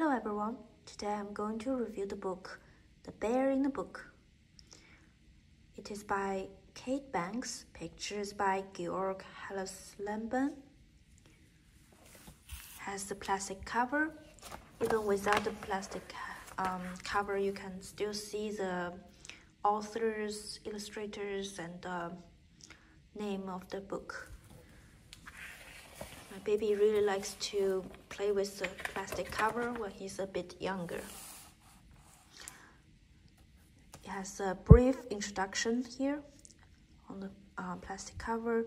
Hello everyone, today I'm going to review the book The Bear in the Book. It is by Kate Banks, pictures by Georg Hallensleben. Has the plastic cover. Even without the plastic um, cover, you can still see the authors, illustrators, and the name of the book. My baby really likes to play with the plastic cover when he's a bit younger. It has a brief introduction here on the uh, plastic cover.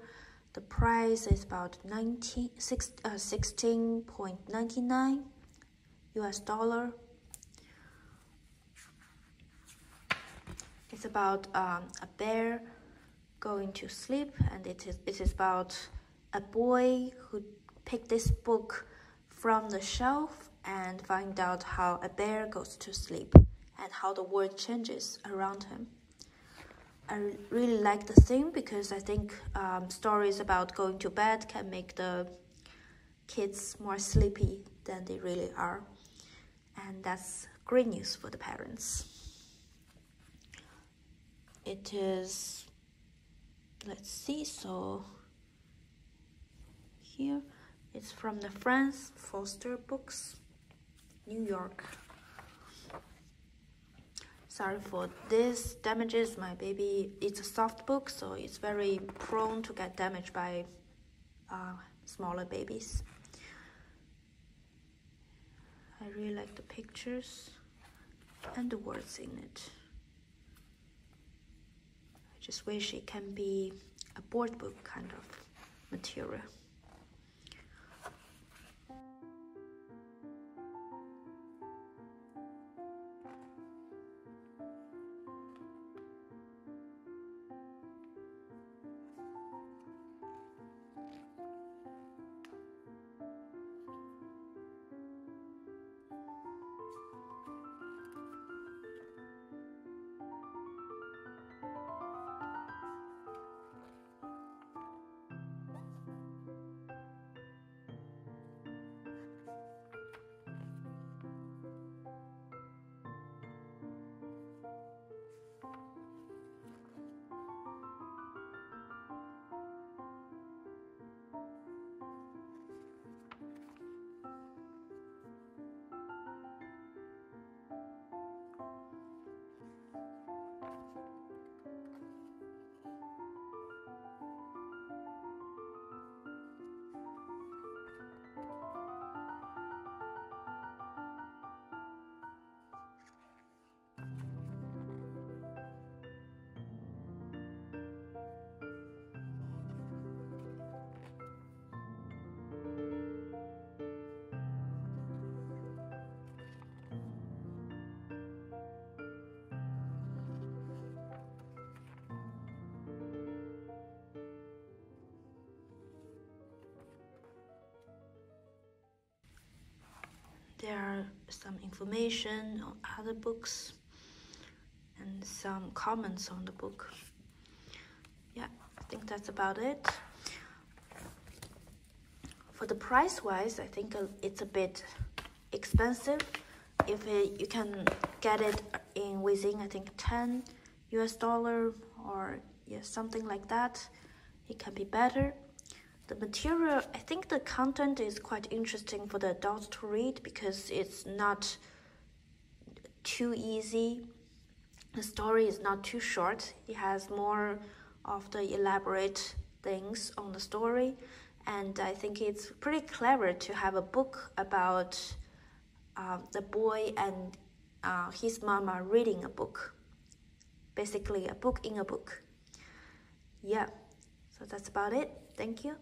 The price is about 19, six, uh, 16.99 US dollar. It's about um, a bear going to sleep, and it is, it is about a boy who picked this book from the shelf and find out how a bear goes to sleep and how the world changes around him. I really like the theme because I think um, stories about going to bed can make the kids more sleepy than they really are. And that's great news for the parents. It is, let's see, so here it's from the Frances Foster Books, New York. Sorry for this damages. My baby, it's a soft book, so it's very prone to get damaged by uh, smaller babies. I really like the pictures and the words in it. I just wish it can be a board book kind of material. There are some information on other books and some comments on the book. Yeah, I think that's about it. For the price wise, I think uh, it's a bit expensive. If it, you can get it in within, I think 10 US dollar or yeah, something like that, it can be better. The material, I think the content is quite interesting for the adults to read because it's not too easy. The story is not too short. It has more of the elaborate things on the story. And I think it's pretty clever to have a book about uh, the boy and uh, his mama reading a book. Basically, a book in a book. Yeah, so that's about it. Thank you.